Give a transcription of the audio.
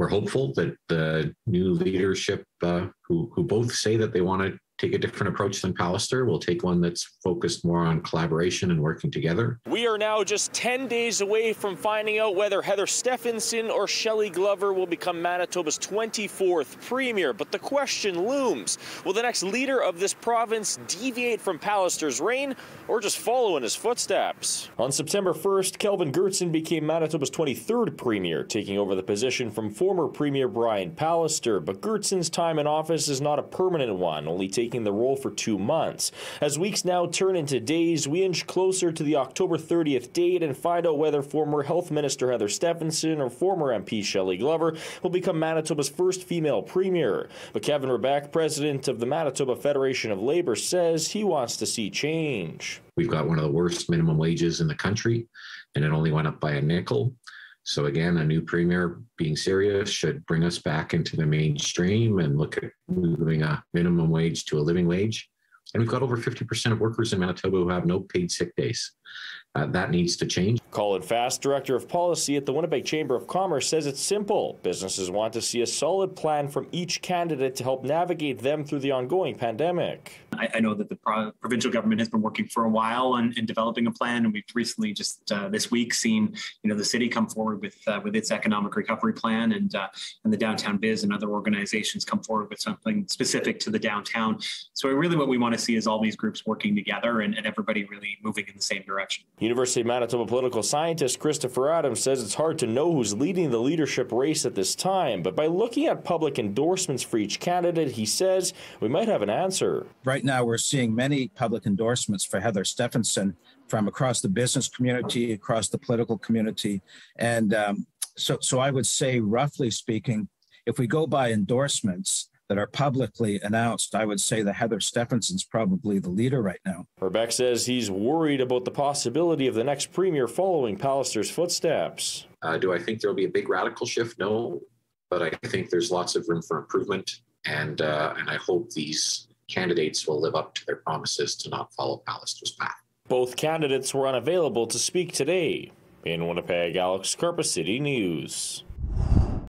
we're hopeful that the new leadership, uh, who who both say that they want to take a different approach than Pallister. We'll take one that's focused more on collaboration and working together. We are now just 10 days away from finding out whether Heather Stefanson or Shelly Glover will become Manitoba's 24th premier. But the question looms will the next leader of this province deviate from Pallister's reign or just follow in his footsteps? On September 1st, Kelvin Goertzen became Manitoba's 23rd premier, taking over the position from former Premier Brian Pallister. But Goertzen's time in office is not a permanent one, only taking taking the role for two months. As weeks now turn into days, we inch closer to the October 30th date and find out whether former Health Minister Heather Stefanson or former MP Shelly Glover will become Manitoba's first female premier. But Kevin Rebeck, president of the Manitoba Federation of Labor, says he wants to see change. We've got one of the worst minimum wages in the country, and it only went up by a nickel. So again, a new premier being serious should bring us back into the mainstream and look at moving a minimum wage to a living wage. And we've got over 50% of workers in Manitoba who have no paid sick days. Uh, that needs to change. Colin Fast, Director of Policy at the Winnipeg Chamber of Commerce, says it's simple. Businesses want to see a solid plan from each candidate to help navigate them through the ongoing pandemic. I, I know that the pro- provincial government has been working for a while on in developing a plan, and we've recently just uh, this week seen you know the city come forward with uh, with its economic recovery plan, and uh, and the downtown biz and other organizations come forward with something specific to the downtown. So really, what we want to see is all these groups working together and, and everybody really moving in the same direction. University of Manitoba political scientist Christopher Adams says it's hard to know who's leading the leadership race at this time, but by looking at public endorsements for each candidate, he says we might have an answer. Right now, we're seeing many public endorsements for Heather Stefanson from across the business community, across the political community. And um, so, so I would say, roughly speaking, if we go by endorsements, that are publicly announced, I would say that Heather Stefanson's probably the leader right now. Rebeck says he's worried about the possibility of the next premier following Pallister's footsteps. Uh, do I think there will be a big radical shift? No, but I think there's lots of room for improvement, and uh, and I hope these candidates will live up to their promises to not follow Pallister's path. Both candidates were unavailable to speak today. In Winnipeg, Alex Carpa City News.